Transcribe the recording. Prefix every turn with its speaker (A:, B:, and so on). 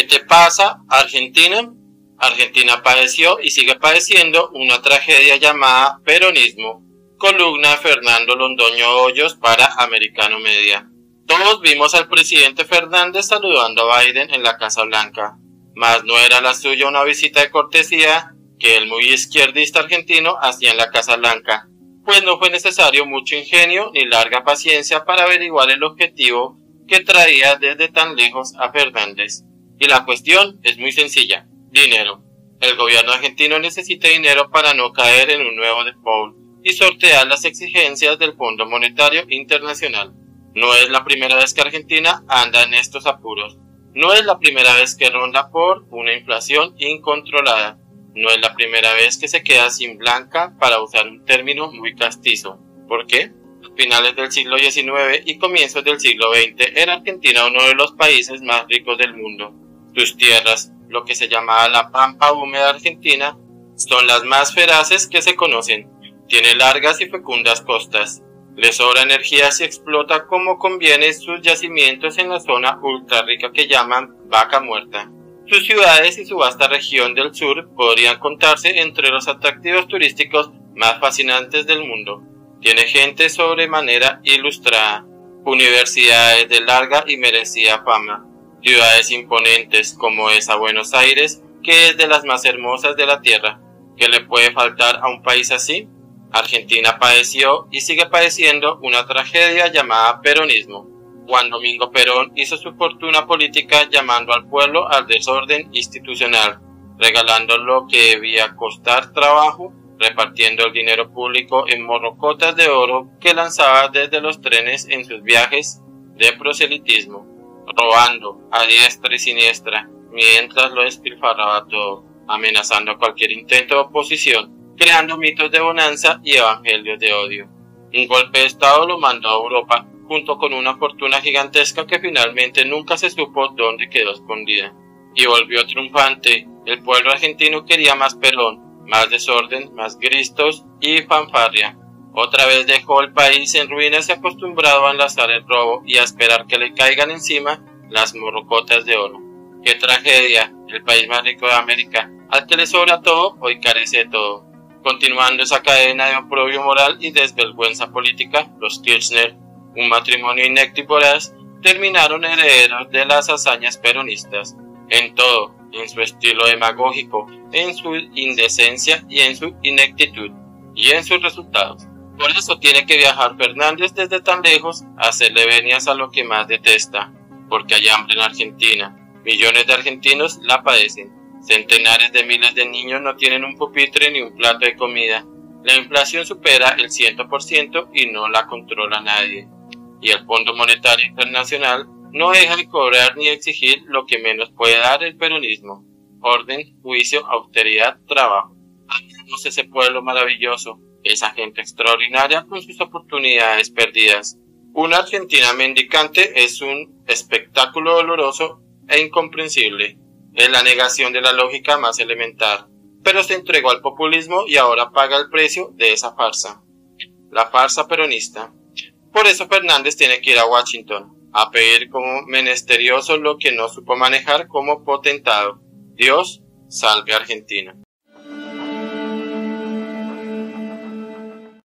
A: ¿Qué te pasa, Argentina? Argentina padeció y sigue padeciendo una tragedia llamada peronismo. Columna Fernando Londoño Hoyos para Americano Media. Todos vimos al presidente Fernández saludando a Biden en la Casa Blanca, mas no era la suya una visita de cortesía que el muy izquierdista argentino hacía en la Casa Blanca, pues no fue necesario mucho ingenio ni larga paciencia para averiguar el objetivo que traía desde tan lejos a Fernández. Y la cuestión es muy sencilla, dinero. El gobierno argentino necesita dinero para no caer en un nuevo default y sortear las exigencias del Fondo Monetario Internacional. No es la primera vez que Argentina anda en estos apuros. No es la primera vez que ronda por una inflación incontrolada. No es la primera vez que se queda sin blanca para usar un término muy castizo. ¿Por qué? A finales del siglo XIX y comienzos del siglo XX era Argentina uno de los países más ricos del mundo. Sus tierras, lo que se llamaba la pampa húmeda argentina, son las más feraces que se conocen. Tiene largas y fecundas costas. Le sobra energía si explota como conviene sus yacimientos en la zona ultra rica que llaman vaca muerta. Sus ciudades y su vasta región del sur podrían contarse entre los atractivos turísticos más fascinantes del mundo. Tiene gente sobremanera ilustrada, universidades de larga y merecida fama, ciudades imponentes como esa Buenos Aires, que es de las más hermosas de la tierra. ¿Qué le puede faltar a un país así? Argentina padeció y sigue padeciendo una tragedia llamada peronismo. Juan Domingo Perón hizo su fortuna política llamando al pueblo al desorden institucional, regalando lo que debía costar trabajo, repartiendo el dinero público en morrocotas de oro que lanzaba desde los trenes en sus viajes de proselitismo, robando a diestra y siniestra, mientras lo despilfarraba todo, amenazando cualquier intento de oposición, creando mitos de bonanza y evangelios de odio. Un golpe de Estado lo mandó a Europa junto con una fortuna gigantesca que finalmente nunca se supo dónde quedó escondida. Y volvió triunfante. El pueblo argentino quería más Perón, más desorden, más gristos y fanfarria. Otra vez dejó el país en ruinas y acostumbrado a enlazar el robo y a esperar que le caigan encima las morrocotas de oro. ¡Qué tragedia! El país más rico de América, al que le sobra todo, hoy carece de todo. Continuando esa cadena de oprobio moral y desvergüenza política, los Kirchner un matrimonio inecto y voraz, terminaron herederos de las hazañas peronistas, en todo, en su estilo demagógico, en su indecencia y en su ineptitud, y en sus resultados. Por eso tiene que viajar Fernández desde tan lejos a hacerle venias a lo que más detesta, porque hay hambre en Argentina. Millones de argentinos la padecen. Centenares de miles de niños no tienen un pupitre ni un plato de comida. La inflación supera el 100% y no la controla nadie y el Fondo Monetario Internacional no deja de cobrar ni exigir lo que menos puede dar el peronismo. Orden, juicio, austeridad, trabajo. Amemos ese pueblo maravilloso, esa gente extraordinaria con sus oportunidades perdidas. Una Argentina mendicante es un espectáculo doloroso e incomprensible. Es la negación de la lógica más elemental. Pero se entregó al populismo y ahora paga el precio de esa farsa. La farsa peronista. Por eso Fernández tiene que ir a Washington a pedir como menesterioso lo que no supo manejar como potentado. Dios salve a Argentina.